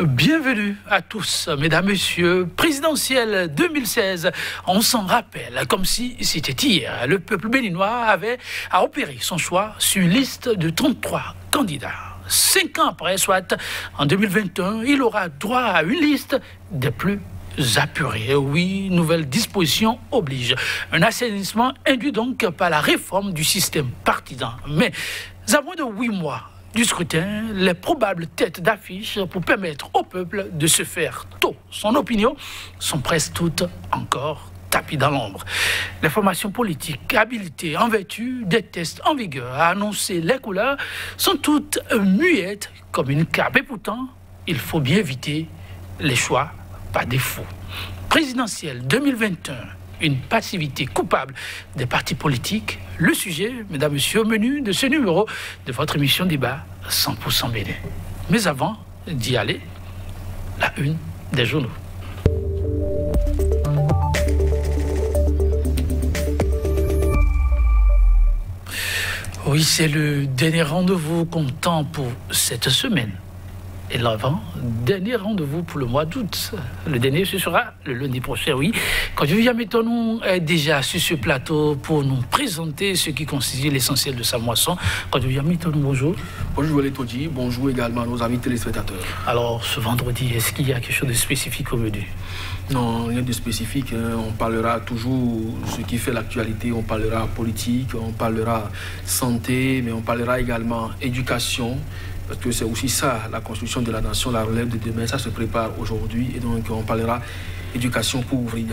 Bienvenue à tous, mesdames, messieurs. Présidentielle 2016, on s'en rappelle, comme si c'était hier. Le peuple béninois avait à opérer son choix sur une liste de 33 candidats. Cinq ans après, soit en 2021, il aura droit à une liste des plus apurés. Oui, nouvelle disposition oblige. Un assainissement induit donc par la réforme du système partisan. Mais à moins de huit mois du scrutin, les probables têtes d'affiche pour permettre au peuple de se faire tôt son opinion sont presque toutes encore tapis dans l'ombre. Les formations politiques habilitées en vertu des tests en vigueur à annoncer les couleurs sont toutes muettes comme une cape. Et pourtant, il faut bien éviter les choix par défaut. Présidentielle 2021, une passivité coupable des partis politiques. Le sujet, mesdames, messieurs, au menu de ce numéro de votre émission débat 100% BD. Mais avant d'y aller, la une des journaux. Oui, c'est le dernier rendez-vous comptant pour cette semaine. Et l'avant, dernier rendez-vous pour le mois d'août. Le dernier, ce sera le lundi prochain, oui. Quand je viens nous est déjà sur ce plateau pour nous présenter ce qui constitue l'essentiel de sa moisson. Quand je viens nous, bonjour. Bonjour les Todji, bonjour également à nos amis téléspectateurs. Alors, ce vendredi, est-ce qu'il y a quelque chose de spécifique au menu? Non, rien de spécifique. Hein. On parlera toujours ce qui fait l'actualité. On parlera politique, on parlera santé, mais on parlera également éducation parce que c'est aussi ça, la construction de la nation, la relève de demain, ça se prépare aujourd'hui, et donc on parlera éducation pour ouvrir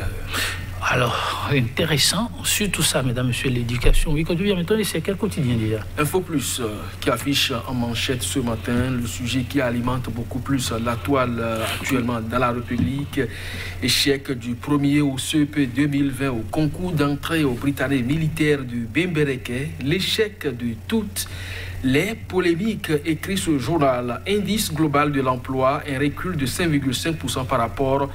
Alors, intéressant, surtout ça, mesdames, messieurs, l'éducation. Oui, quand tu viens maintenant, c'est quel quotidien déjà Info Plus, euh, qui affiche en manchette ce matin le sujet qui alimente beaucoup plus la toile euh, actuellement dans la République. Échec du premier au CEP 2020 au concours d'entrée au Britannique militaire du Bembereke. L'échec de toutes les polémiques écrit ce journal. Indice global de l'emploi, un recul de 5,5% par rapport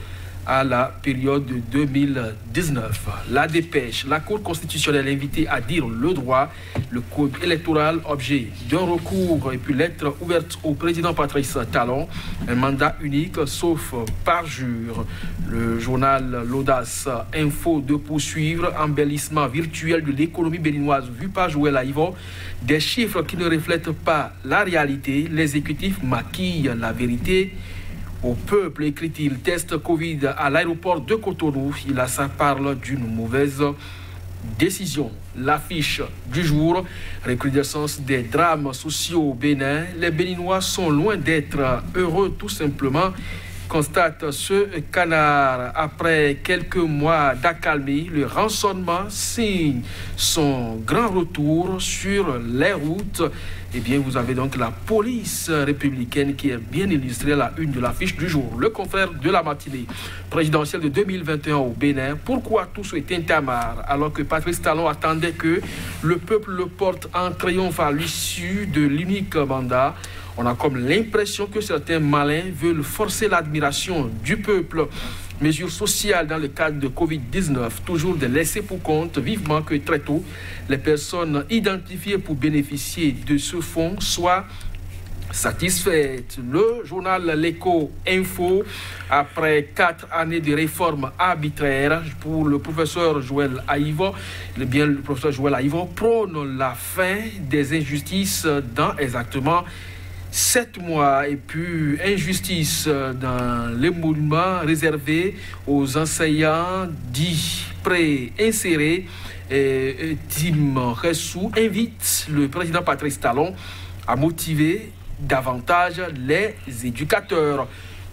la période de 2019. La dépêche, la Cour constitutionnelle invitée à dire le droit, le code électoral, objet d'un recours et puis lettre ouverte au président Patrice Talon, un mandat unique sauf parjure. Le journal L'Audace Info de poursuivre, embellissement virtuel de l'économie béninoise vu par Joël Aïvo, des chiffres qui ne reflètent pas la réalité, l'exécutif maquille la vérité au peuple, écrit-il, test Covid à l'aéroport de Cotonou. Il a ça parle d'une mauvaise décision. L'affiche du jour, recrudescence des drames sociaux au Bénin. Les Béninois sont loin d'être heureux tout simplement constate ce canard. Après quelques mois d'accalmie, le rançonnement signe son grand retour sur les routes. Eh bien, vous avez donc la police républicaine qui est bien illustrée à la une de l'affiche du jour. Le confrère de la matinée présidentielle de 2021 au Bénin. Pourquoi tout ce est intamar alors que Patrice Talon attendait que le peuple le porte en triomphe à l'issue de l'unique mandat on a comme l'impression que certains malins veulent forcer l'admiration du peuple. Mesures sociales dans le cadre de Covid-19, toujours de laisser pour compte vivement que très tôt, les personnes identifiées pour bénéficier de ce fonds soient satisfaites. Le journal L'Echo Info, après quatre années de réformes arbitraires pour le professeur Joël Aïvo, eh bien, le professeur Joël Aïvo prône la fin des injustices dans exactement sept mois et puis injustice dans l'émoulement réservé aux enseignants dits pré-insérés. Tim Ressou invite le président Patrice Talon à motiver davantage les éducateurs.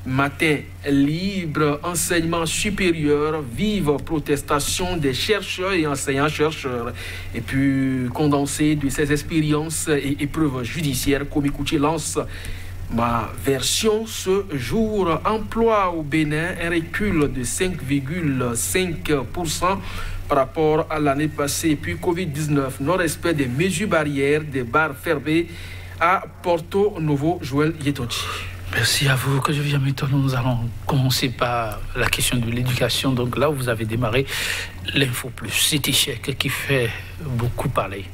Matin libre, enseignement supérieur, vive protestation des chercheurs et enseignants-chercheurs. Et puis, condensé de ces expériences et épreuves judiciaires, Komikuchi lance ma version ce jour. Emploi au Bénin, un recul de 5,5% par rapport à l'année passée. Puis, Covid-19, non-respect des mesures barrières, des bars fermés à Porto Novo, Joël Yetonchi. Merci à vous. Que je viens maintenant, nous allons commencer par la question de l'éducation. Donc là où vous avez démarré l'info plus, cet échec qui fait beaucoup parler.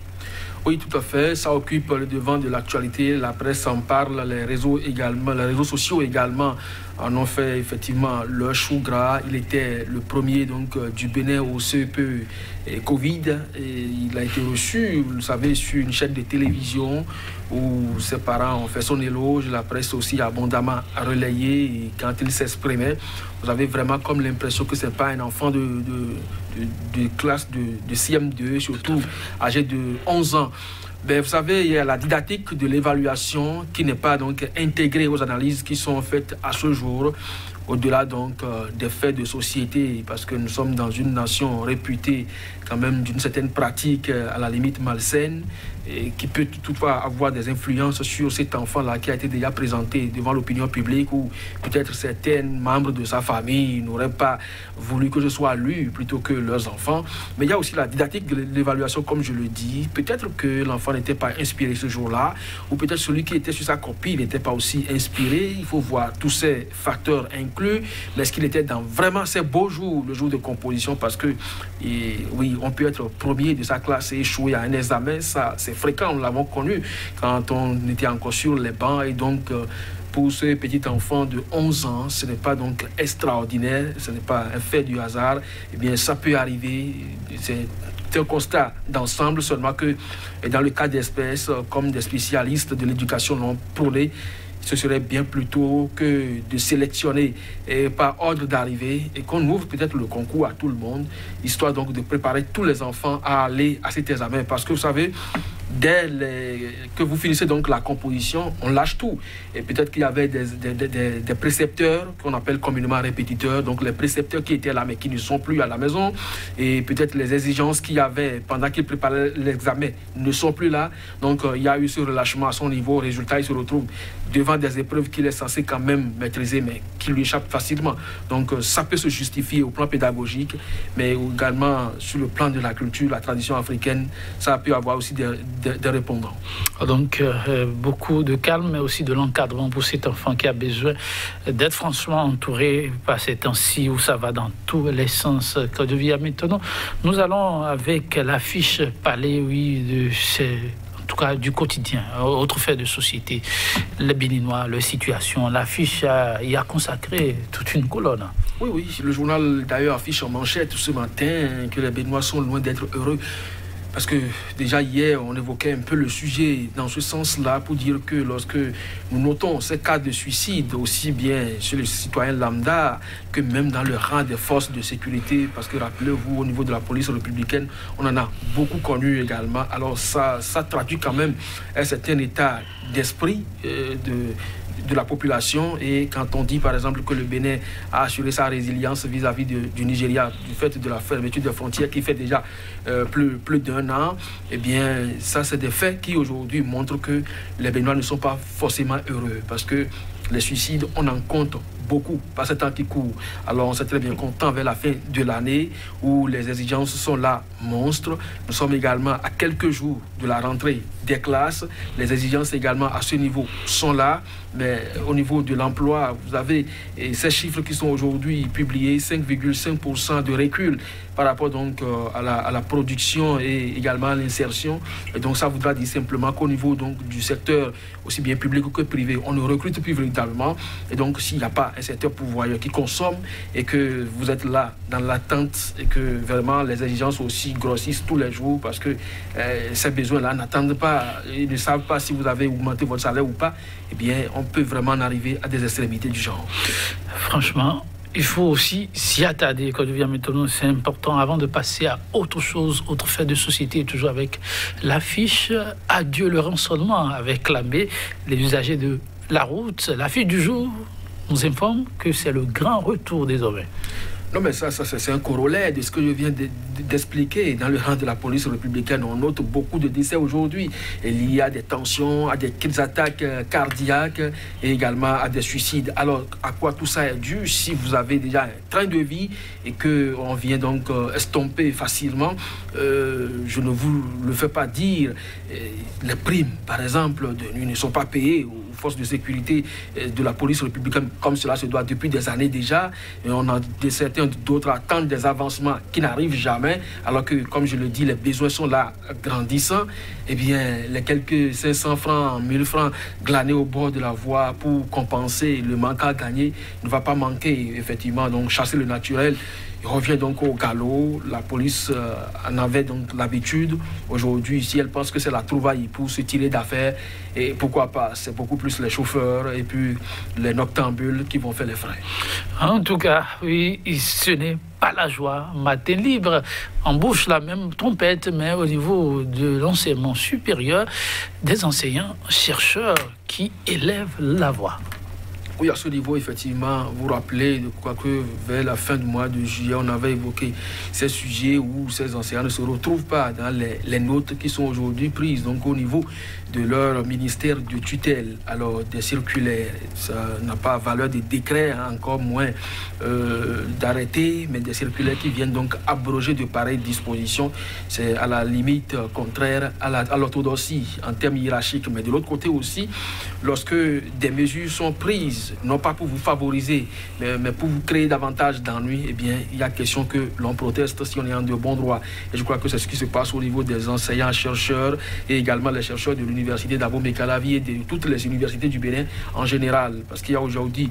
Oui, tout à fait. Ça occupe le devant de l'actualité. La presse en parle, les réseaux également, les réseaux sociaux également en ont fait effectivement le chou gras. Il était le premier donc euh, du Bénin au CEP et Covid. Et il a été reçu, vous le savez, sur une chaîne de télévision où ses parents ont fait son éloge. La presse aussi abondamment relayé. Et quand il s'exprimait, vous avez vraiment comme l'impression que ce n'est pas un enfant de, classe de, de CM2, surtout âgé de 11 ans. Ben, vous savez, il y a la didactique de l'évaluation qui n'est pas donc intégrée aux analyses qui sont faites à ce jour, au-delà donc euh, des faits de société, parce que nous sommes dans une nation réputée quand même d'une certaine pratique euh, à la limite malsaine qui peut toutefois avoir des influences sur cet enfant-là qui a été déjà présenté devant l'opinion publique ou peut-être certains membres de sa famille n'auraient pas voulu que ce soit lui plutôt que leurs enfants. Mais il y a aussi la didactique de l'évaluation, comme je le dis. Peut-être que l'enfant n'était pas inspiré ce jour-là ou peut-être celui qui était sur sa copie n'était pas aussi inspiré. Il faut voir tous ces facteurs inclus. Mais est-ce qu'il était dans vraiment ces beaux jours, le jour de composition Parce que, oui, on peut être premier de sa classe et échouer à un examen, ça c'est fréquent, nous l'avons connu quand on était encore sur les bancs. Et donc, euh, pour ce petit enfant de 11 ans, ce n'est pas donc extraordinaire, ce n'est pas un fait du hasard. Eh bien, ça peut arriver. C'est un constat d'ensemble, seulement que dans le cas d'espèces, comme des spécialistes de l'éducation l'ont prôné, ce serait bien plutôt que de sélectionner par ordre d'arrivée et qu'on ouvre peut-être le concours à tout le monde, histoire donc de préparer tous les enfants à aller à cet examen. Parce que vous savez, dès que vous finissez donc la composition, on lâche tout. Et peut-être qu'il y avait des, des, précepteurs qu'on appelle communément répétiteurs, donc les précepteurs qui étaient là mais qui ne sont plus à la maison. Et peut-être les exigences qu'il y avait pendant qu'ils préparaient l'examen ne sont plus là. Donc euh, il y a eu ce relâchement à son niveau. Résultat, il se retrouve devant des épreuves qu'il est censé quand même maîtriser, mais qui lui échappent facilement. Donc euh, ça peut se justifier au plan pédagogique, mais également sur le plan de la culture, la tradition africaine, ça peut avoir aussi des donc, euh, beaucoup de calme, mais aussi de l'encadrement pour cet enfant qui a besoin d'être franchement entouré par ces temps-ci où ça va dans tous les sens que devient maintenant. Nous allons avec l'affiche palais, oui, de en tout cas du quotidien, autre fait de société, les Béninois, leur situation. L'affiche y a consacré toute une colonne. Oui, oui, le journal d'ailleurs affiche en manchette ce matin que les Béninois sont loin d'être heureux. Parce que déjà hier, on évoquait un peu le sujet dans ce sens-là pour dire que lorsque nous notons ces cas de suicide, aussi bien chez les citoyens lambda que même dans le rang des forces de sécurité, parce que rappelez-vous, au niveau de la police républicaine, on en a beaucoup connu également. Alors ça, ça traduit quand même un certain état d'esprit euh, de de la population. Et quand on dit par exemple que le Bénin a assuré sa résilience vis-à-vis du Nigeria du fait de la fermeture des frontières qui fait déjà euh, plus, d'un an, eh bien ça c'est des faits qui aujourd'hui montrent que les Béninois ne sont pas forcément heureux parce que les suicides, on en compte beaucoup par ce temps qui court. Alors on sait très bien qu'on tend vers la fin de l'année où les exigences sont là monstres. Nous sommes également à quelques jours de la rentrée des classes. Les exigences également à ce niveau sont là. Mais au niveau de l'emploi, vous avez ces chiffres qui sont aujourd'hui publiés, 5,5% de recul par rapport donc euh, à la, à la production et également à l'insertion. Et donc ça voudra dire simplement qu'au niveau donc du secteur aussi bien public que privé, on ne recrute plus véritablement. Et donc s'il n'y a pas un secteur pourvoyeur qui consomme et que vous êtes là dans l'attente et que vraiment les exigences aussi grossissent tous les jours parce que euh, ces besoins-là n'attendent pas, ils ne savent pas si vous avez augmenté votre salaire ou pas, eh bien on peut vraiment en arriver à des extrémités du genre. Franchement, il faut aussi s'y attarder quand je viens maintenant, c'est important avant de passer à autre chose, autre fait de société, toujours avec l'affiche Adieu le rançonnement avec l'abbé, les usagers de la route. L'affiche du jour nous informe que c'est le grand retour des hommes. Non, mais ça, ça c'est un corollaire de ce que je viens d'expliquer. Dans le rang de la police républicaine, on note beaucoup de décès aujourd'hui. Il y a des tensions, à des attaques euh, cardiaques et également à des suicides. Alors, à quoi tout ça est dû si vous avez déjà un train de vie et qu'on vient donc euh, estomper facilement euh, Je ne vous le fais pas dire. Les primes, par exemple, de ne sont pas payées forces de sécurité de la police républicaine comme cela se doit depuis des années déjà. Et on a certains quelqu'un d'autre attend des avancements qui n'arrivent jamais, alors que, comme je le dis, les besoins sont là grandissants, eh bien, les quelques 500 francs, 1000 francs glanés au bord de la voie pour compenser le manque à gagner ne va pas manquer, effectivement. Donc, chasser le naturel, il revient donc au galop. La police euh, en avait donc l'habitude. Aujourd'hui, ici, elle pense que c'est la trouvaille pour se tirer d'affaires. Et pourquoi pas? C'est beaucoup plus les chauffeurs et puis les noctambules qui vont faire les frais. En tout cas, oui, ce n'est pas la joie. Matin libre embauche la même trompette, mais au niveau de l'enseignement supérieur, des enseignants chercheurs qui élèvent la voix. Oui, à ce niveau, effectivement, vous rappelez de quoi que vers la fin du mois de juillet, on avait évoqué ces sujets où ces enseignants ne se retrouvent pas dans les, notes qui sont aujourd'hui prises. Donc, au niveau de leur ministère de tutelle, alors des circulaires, ça n'a pas valeur de décret, hein, encore moins euh, d'arrêté, mais des circulaires qui viennent donc abroger de pareilles dispositions. C'est à la limite contraire à l'orthodoxie en termes hiérarchiques. Mais de l'autre côté aussi, lorsque des mesures sont prises, non pas pour vous favoriser, mais, pour vous créer davantage d'ennuis, eh bien, il y a question que l'on proteste si on est en de bons droits. Et je crois que c'est ce qui se passe au niveau des enseignants, chercheurs et également les chercheurs de l'université d'Abo Mekalavi et de toutes les universités du Bénin en général. Parce qu'il y a aujourd'hui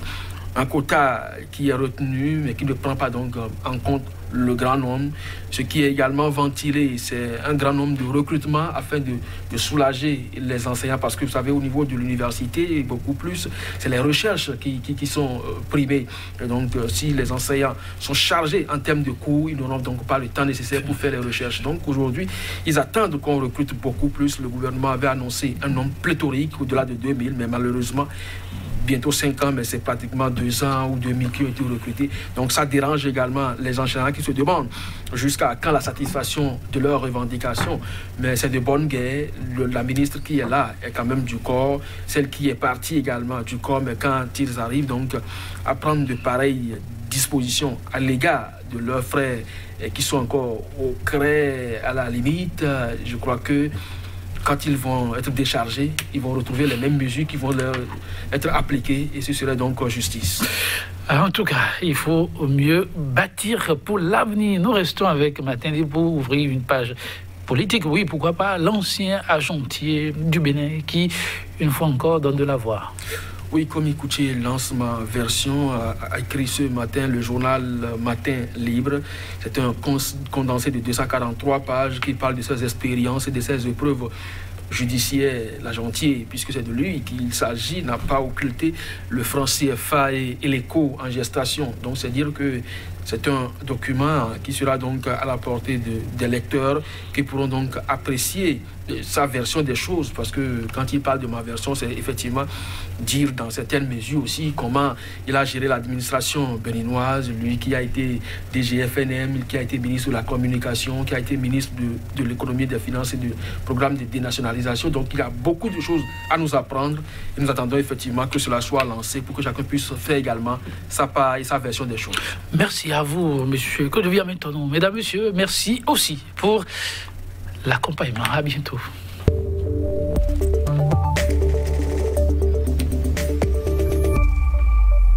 un quota qui est retenu, mais qui ne prend pas donc en compte le grand nombre. Ce qui est également ventilé, c'est un grand nombre de recrutements afin de, soulager les enseignants, parce que vous savez, au niveau de l'université, beaucoup plus, c'est les recherches qui, qui, sont euh, primées. Donc, euh, si les enseignants sont chargés en termes de cours, ils n'auront donc pas le temps nécessaire pour faire les recherches. Donc, aujourd'hui, ils attendent qu'on recrute beaucoup plus. Le gouvernement avait annoncé un nombre pléthorique, au-delà de 2000, mais malheureusement, bientôt 5 ans, mais c'est pratiquement 2 ans ou 2000 qui ont été recrutés. Donc ça dérange également les enseignants qui se demandent jusqu'à quand la satisfaction de leurs revendications. Mais c'est de bonne guerre. la ministre qui est là est quand même du corps, celle qui est partie également du corps, mais quand ils arrivent donc à prendre de pareilles dispositions à l'égard de leurs frères qui sont encore au cré à la limite, je crois que quand ils vont être déchargés, ils vont retrouver les mêmes mesures qui vont leur être appliquées et ce serait donc justice. En tout cas, il faut mieux bâtir pour l'avenir. Nous restons avec Matin pour ouvrir une page politique. Oui, pourquoi pas l'ancien agentier du Bénin qui, une fois encore, donne de la voix. Oui, comme écoutez, lance ma version, a, écrit ce matin le journal Matin Libre. C'est un condensé de 243 pages qui parle de ses expériences et de ses épreuves judiciaire, l'agentier, puisque c'est de lui qu'il s'agit, n'a pas occulté le franc CFA et, l'écho en gestation. Donc c'est dire que c'est un document qui sera donc à la portée des lecteurs qui pourront donc apprécier sa version des choses, parce que quand il parle de ma version, c'est effectivement dire dans certaines mesures aussi comment il a géré l'administration béninoise, lui qui a été DGFNM, qui a été ministre de la communication, qui a été ministre de, l'économie, des finances et du programme de dénationalisation. Donc il a beaucoup de choses à nous apprendre et nous attendons effectivement que cela soit lancé pour que chacun puisse faire également sa part et sa version des choses. Merci à vous, monsieur. Que devient maintenant, mesdames, messieurs, merci aussi pour l'accompagnement. À bientôt.